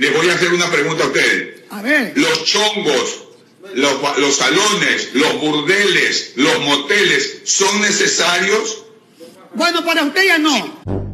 Les voy a hacer una pregunta a ustedes. A ver. Los chongos, los, los salones, los burdeles, los moteles, ¿son necesarios? Bueno, para usted ya no.